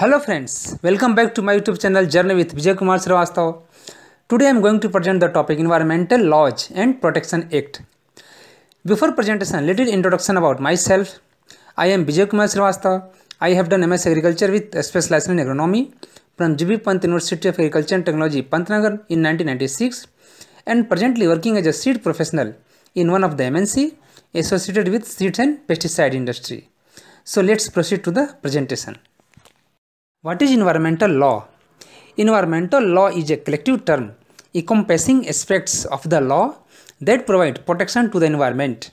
Hello friends, welcome back to my YouTube channel Journey with Vijay Kumar Shrivastav. Today I am going to present the topic Environmental Laws and Protection Act. Before presentation, little introduction about myself. I am Vijay Kumar Shrivastav. I have done MS Agriculture with specialization in agronomy from GB University of Agriculture and Technology, Pantnagar in 1996 and presently working as a seed professional in one of the MNC associated with seeds and pesticide industry. So let's proceed to the presentation. What is environmental law? Environmental law is a collective term encompassing aspects of the law that provide protection to the environment.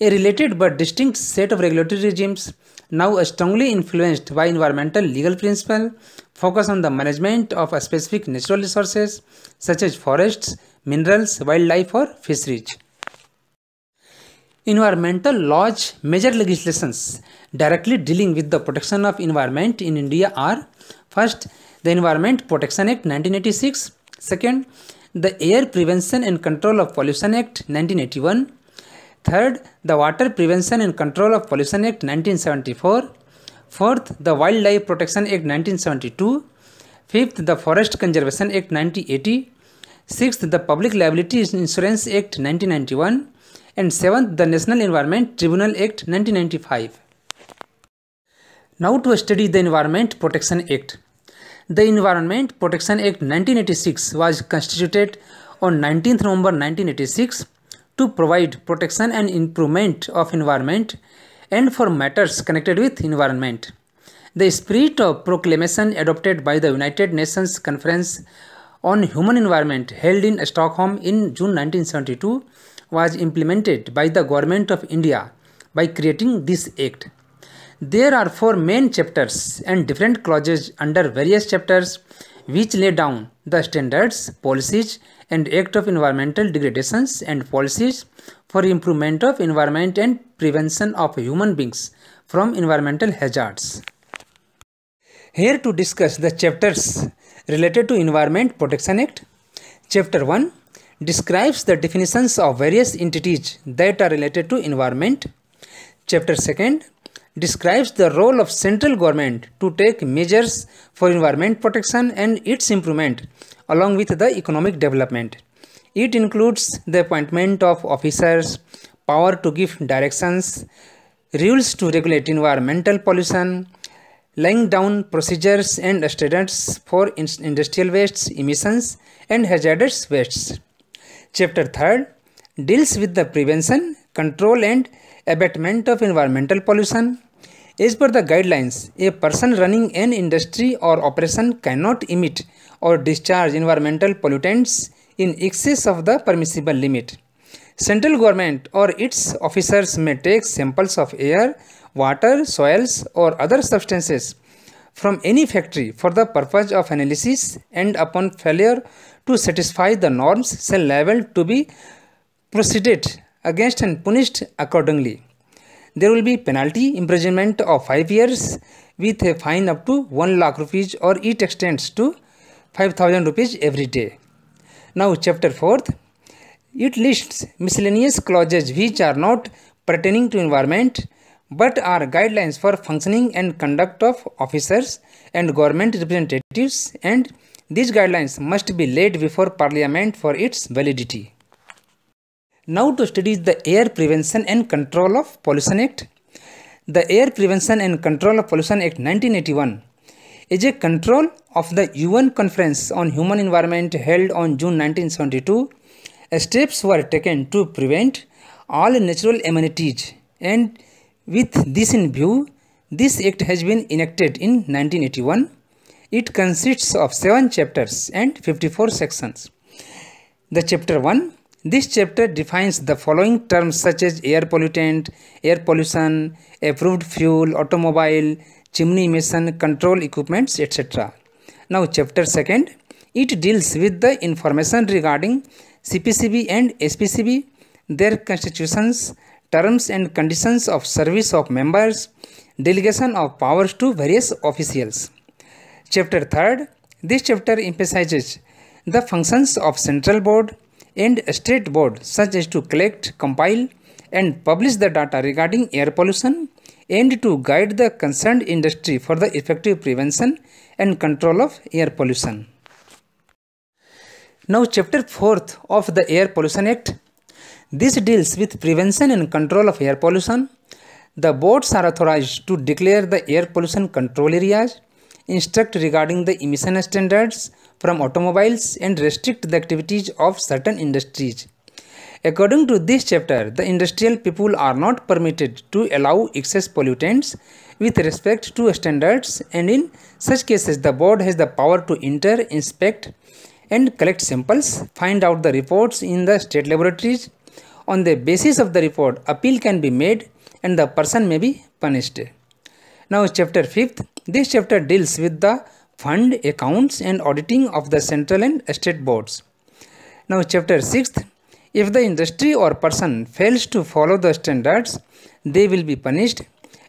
A related but distinct set of regulatory regimes, now strongly influenced by environmental legal principle, focus on the management of specific natural resources such as forests, minerals, wildlife, or fisheries. Environmental laws, major legislations directly dealing with the protection of environment in India are first the Environment Protection Act 1986, second the Air Prevention and Control of Pollution Act 1981, third the Water Prevention and Control of Pollution Act 1974, fourth the Wildlife Protection Act 1972, fifth the Forest Conservation Act 1980, sixth the Public Liability Insurance Act 1991 and 7th the National Environment Tribunal Act 1995. Now to study the Environment Protection Act. The Environment Protection Act 1986 was constituted on 19th November 1986 to provide protection and improvement of environment and for matters connected with environment. The spirit of proclamation adopted by the United Nations Conference on Human Environment held in Stockholm in June 1972 was implemented by the Government of India by creating this act. There are four main chapters and different clauses under various chapters which lay down the standards, policies and act of environmental degradations and policies for improvement of environment and prevention of human beings from environmental hazards. Here to discuss the chapters related to Environment Protection Act. Chapter 1 describes the definitions of various entities that are related to environment. Chapter 2 describes the role of central government to take measures for environment protection and its improvement along with the economic development. It includes the appointment of officers, power to give directions, rules to regulate environmental pollution, laying down procedures and standards for industrial wastes, emissions and hazardous wastes. Chapter 3 deals with the prevention, control and abatement of environmental pollution. As per the guidelines, a person running an industry or operation cannot emit or discharge environmental pollutants in excess of the permissible limit. Central government or its officers may take samples of air, water, soils or other substances from any factory for the purpose of analysis and upon failure to satisfy the norms shall liable to be proceeded against and punished accordingly. There will be penalty imprisonment of 5 years with a fine up to 1 lakh rupees or it extends to 5000 rupees every day. Now chapter 4th it lists miscellaneous clauses which are not pertaining to environment but are guidelines for functioning and conduct of officers and government representatives and these guidelines must be laid before parliament for its validity. Now to study the Air Prevention and Control of Pollution Act. The Air Prevention and Control of Pollution Act 1981 is a control of the UN Conference on Human Environment held on June 1972. Steps were taken to prevent all natural amenities and with this in view, this act has been enacted in 1981. It consists of 7 chapters and 54 sections. The chapter 1 this chapter defines the following terms such as air pollutant, air pollution, approved fuel, automobile, chimney emission, control equipments, etc. Now chapter 2nd, it deals with the information regarding CPCB and SPCB, their constitutions, terms and conditions of service of members, delegation of powers to various officials. Chapter 3rd, this chapter emphasizes the functions of central board, and state board such as to collect, compile and publish the data regarding air pollution, and to guide the concerned industry for the effective prevention and control of air pollution. Now, chapter 4th of the Air Pollution Act. This deals with prevention and control of air pollution. The boards are authorized to declare the air pollution control areas, instruct regarding the emission standards from automobiles, and restrict the activities of certain industries. According to this chapter, the industrial people are not permitted to allow excess pollutants with respect to standards and in such cases the board has the power to enter, inspect and collect samples, find out the reports in the state laboratories. On the basis of the report, appeal can be made and the person may be punished. Now chapter 5th, this chapter deals with the fund accounts and auditing of the central and state boards. Now chapter 6th, if the industry or person fails to follow the standards, they will be punished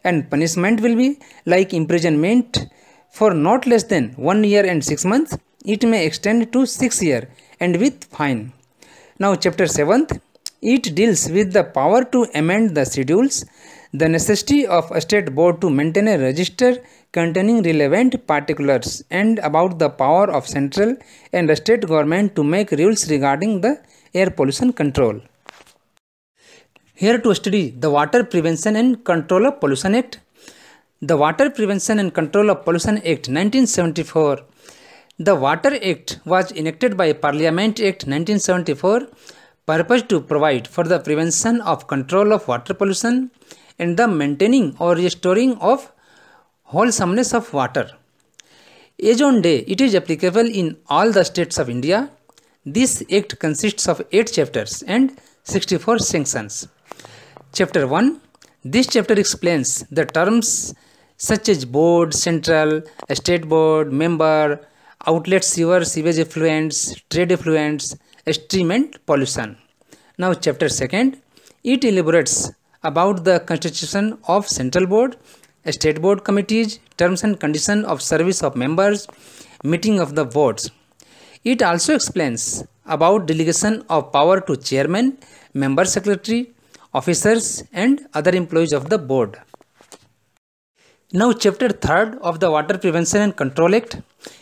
and punishment will be like imprisonment for not less than 1 year and 6 months. It may extend to 6 year and with fine. Now chapter 7th, it deals with the power to amend the schedules, the necessity of a state board to maintain a register containing relevant particulars and about the power of central and state government to make rules regarding the air pollution control. Here to study the Water Prevention and Control of Pollution Act. The Water Prevention and Control of Pollution Act 1974. The Water Act was enacted by Parliament Act 1974 purpose to provide for the prevention of control of water pollution and the maintaining or restoring of wholesomeness of water. As on day, it is applicable in all the states of India this act consists of 8 chapters and 64 sections. Chapter 1 This chapter explains the terms such as board, central, state board, member, outlet sewer, sewage effluents, trade effluents, stream and pollution. Now chapter 2nd it elaborates about the constitution of central board, state board committees, terms and condition of service of members, meeting of the boards. It also explains about delegation of power to chairman, member secretary, officers and other employees of the board. Now chapter 3rd of the Water Prevention and Control Act.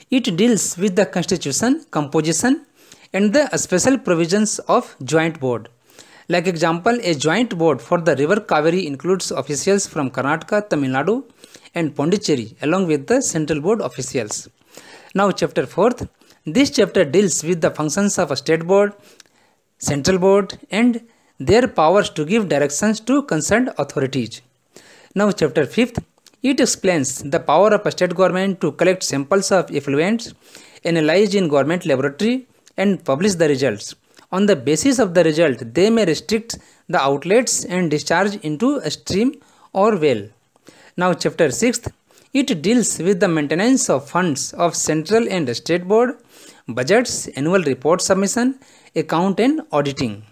It deals with the constitution, composition and the special provisions of joint board. Like example, a joint board for the river Kaveri includes officials from Karnataka, Tamil Nadu and Pondicherry along with the central board officials. Now chapter 4th this chapter deals with the functions of a state board, central board and their powers to give directions to concerned authorities. Now chapter 5th, it explains the power of a state government to collect samples of effluents, analyze in government laboratory and publish the results. On the basis of the result, they may restrict the outlets and discharge into a stream or well. Now chapter 6th, it deals with the maintenance of funds of central and state board budgets, annual report submission, account and auditing.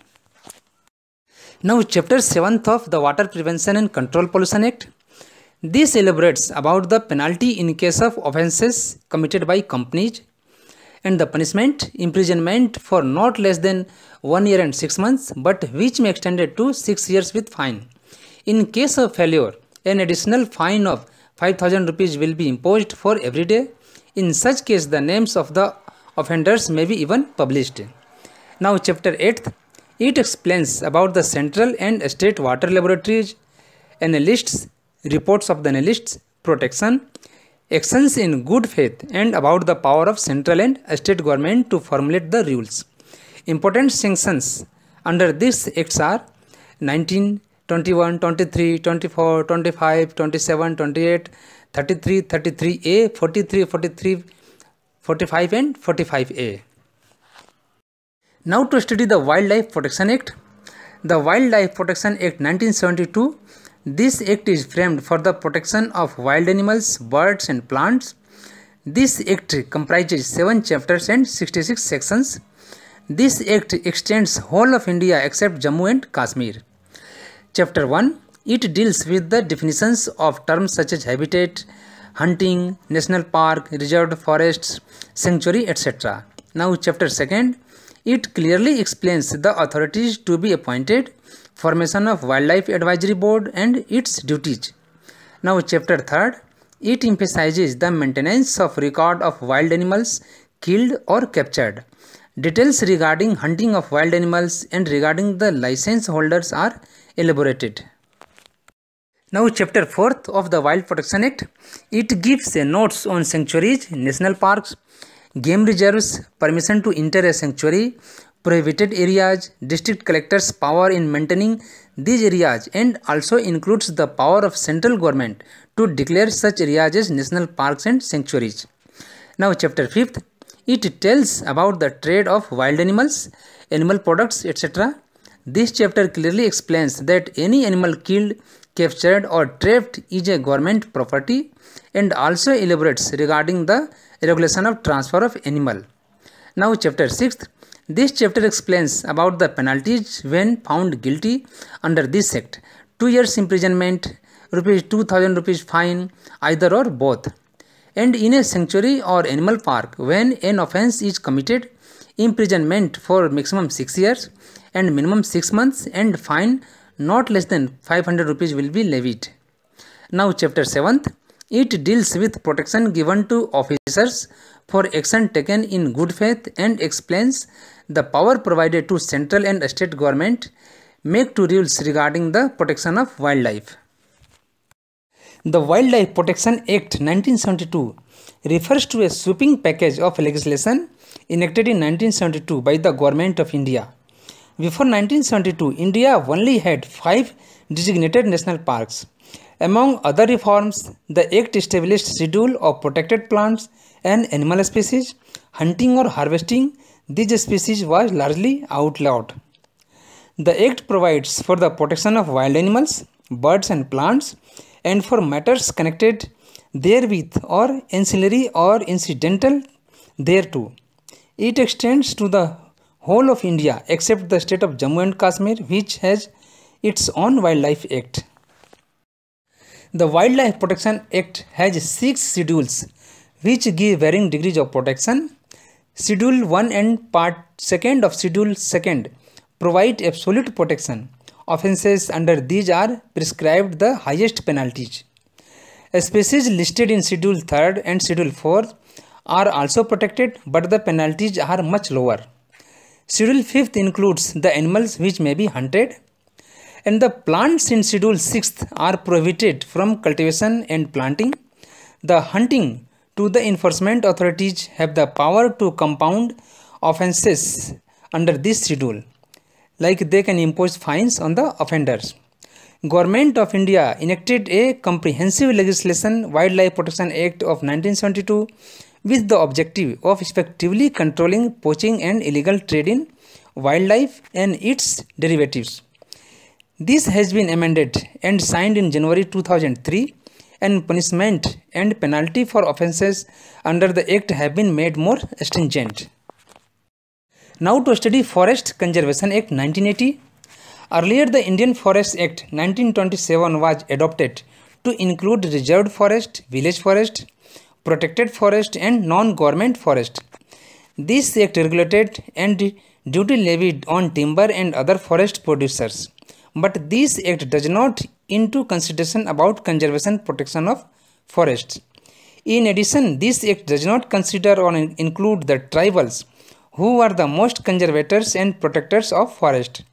Now chapter 7th of the Water Prevention and Control Pollution Act. This elaborates about the penalty in case of offences committed by companies and the punishment imprisonment for not less than 1 year and 6 months but which may extended to 6 years with fine. In case of failure, an additional fine of 5000 rupees will be imposed for every day. In such case, the names of the offenders may be even published. Now chapter 8th, it explains about the central and state water laboratories, analysts, reports of the analysts, protection, actions in good faith and about the power of central and state government to formulate the rules. Important sanctions under this acts are 19, 21, 23, 24, 25, 27, 28, 33, 33A, 43, 43, 45 and 45A. Now to study the Wildlife Protection Act. The Wildlife Protection Act 1972. This act is framed for the protection of wild animals, birds and plants. This act comprises 7 chapters and 66 sections. This act extends whole of India except Jammu and Kashmir. Chapter 1 it deals with the definitions of terms such as habitat, hunting, national park, reserved forests, sanctuary, etc. Now, chapter 2nd, it clearly explains the authorities to be appointed, formation of Wildlife Advisory Board and its duties. Now chapter 3rd. It emphasizes the maintenance of record of wild animals killed or captured. Details regarding hunting of wild animals and regarding the license holders are elaborated. Now chapter 4th of the Wild Protection Act. It gives a notes on sanctuaries, national parks, game reserves, permission to enter a sanctuary, prohibited areas, district collectors power in maintaining these areas and also includes the power of central government to declare such areas as national parks and sanctuaries. Now chapter 5th it tells about the trade of wild animals, animal products etc. This chapter clearly explains that any animal killed, captured or trapped is a government property and also elaborates regarding the regulation of transfer of animal. Now chapter 6th this chapter explains about the penalties when found guilty under this act. 2 years imprisonment, rupees 2000 rupees fine, either or both. And in a sanctuary or animal park, when an offence is committed, imprisonment for maximum 6 years and minimum 6 months and fine not less than 500 rupees will be levied. Now chapter 7th, it deals with protection given to officers for action taken in good faith and explains the power provided to central and state government make two rules regarding the protection of wildlife. The Wildlife Protection Act 1972 refers to a sweeping package of legislation enacted in 1972 by the Government of India. Before 1972, India only had five designated national parks. Among other reforms, the Act established schedule of protected plants and animal species, hunting or harvesting these species was largely outlawed. The Act provides for the protection of wild animals, birds and plants and for matters connected therewith or ancillary or incidental thereto. It extends to the whole of India except the state of Jammu and Kashmir which has its own Wildlife Act. The Wildlife Protection Act has six schedules which give varying degrees of protection. Schedule 1 and Part 2nd of Schedule 2nd provide absolute protection. Offences under these are prescribed the highest penalties. Species listed in Schedule 3rd and Schedule 4th are also protected but the penalties are much lower. Schedule 5th includes the animals which may be hunted and the plants in Schedule 6th are prohibited from cultivation and planting. The hunting to the enforcement authorities have the power to compound offences under this schedule. Like they can impose fines on the offenders. Government of india enacted a comprehensive legislation wildlife protection act of 1972 with the objective of effectively controlling poaching and illegal trade in wildlife and its derivatives. This has been amended and signed in january 2003 and punishment and penalty for offences under the Act have been made more stringent. Now to study Forest Conservation Act 1980. Earlier the Indian Forest Act 1927 was adopted to include reserved forest, village forest, protected forest and non-government forest. This act regulated and duty levied on timber and other forest producers. But this act does not into consideration about conservation protection of forests. In addition, this act does not consider or include the tribals who are the most conservators and protectors of forest.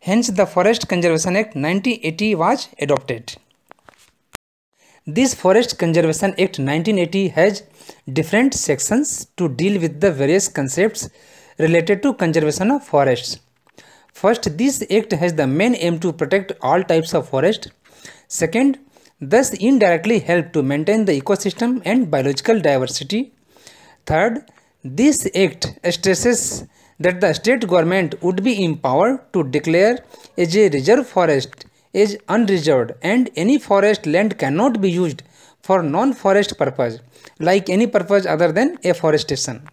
Hence, the Forest Conservation Act 1980 was adopted. This Forest Conservation Act 1980 has different sections to deal with the various concepts related to conservation of forests. First, this act has the main aim to protect all types of forest. Second, thus indirectly help to maintain the ecosystem and biological diversity. Third, this act stresses that the state government would be empowered to declare as a reserve forest as unreserved and any forest land cannot be used for non-forest purpose like any purpose other than afforestation.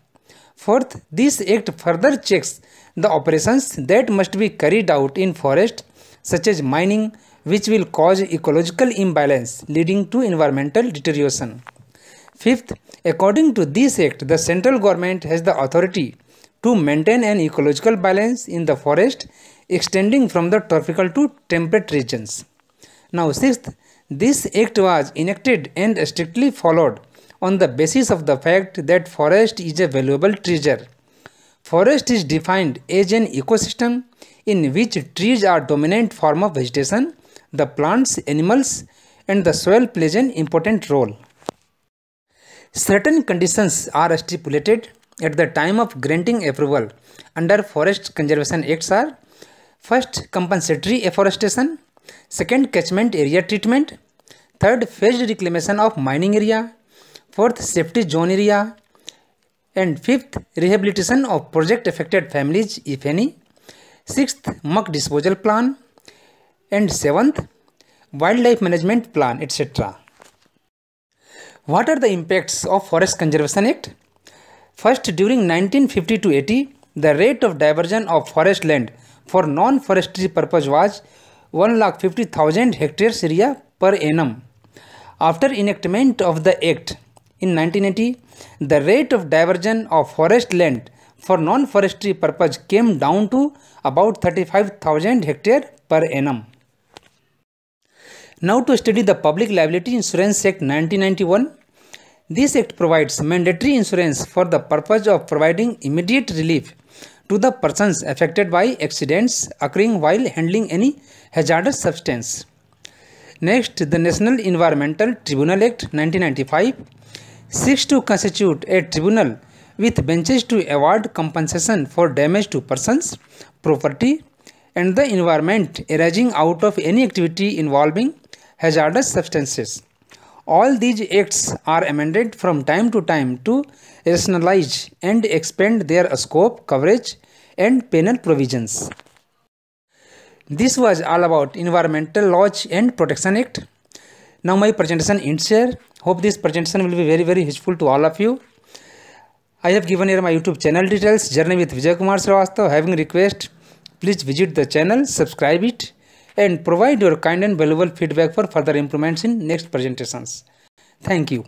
Fourth, this act further checks the operations that must be carried out in forest such as mining which will cause ecological imbalance leading to environmental deterioration. Fifth, according to this act, the central government has the authority to maintain an ecological balance in the forest extending from the tropical to temperate regions. Now sixth, This act was enacted and strictly followed on the basis of the fact that forest is a valuable treasure. Forest is defined as an ecosystem in which trees are dominant form of vegetation, the plants, animals and the soil plays an important role. Certain conditions are stipulated at the time of granting approval under Forest Conservation Acts are first compensatory afforestation, second catchment area treatment, third phased reclamation of mining area, fourth safety zone area, and fifth rehabilitation of project affected families if any, sixth muck disposal plan, and seventh wildlife management plan etc. What are the impacts of Forest Conservation Act? First, during 1950 to 80, the rate of diversion of forest land for non-forestry purpose was 1,50,000 hectares area per annum. After enactment of the Act in 1980, the rate of diversion of forest land for non-forestry purpose came down to about 35,000 hectare per annum. Now to study the Public Liability Insurance Act 1991. This act provides mandatory insurance for the purpose of providing immediate relief to the persons affected by accidents occurring while handling any hazardous substance. Next, the National Environmental Tribunal Act 1995 seeks to constitute a tribunal with benches to award compensation for damage to persons, property, and the environment arising out of any activity involving hazardous substances. All these acts are amended from time to time to rationalize and expand their scope, coverage, and penal provisions. This was all about Environmental Laws and Protection Act. Now my presentation ends here. Hope this presentation will be very very useful to all of you. I have given here my YouTube channel details. Journey with Vijay Kumar Shrivastav. Having request, please visit the channel, subscribe it, and provide your kind and valuable feedback for further improvements in next presentations. Thank you.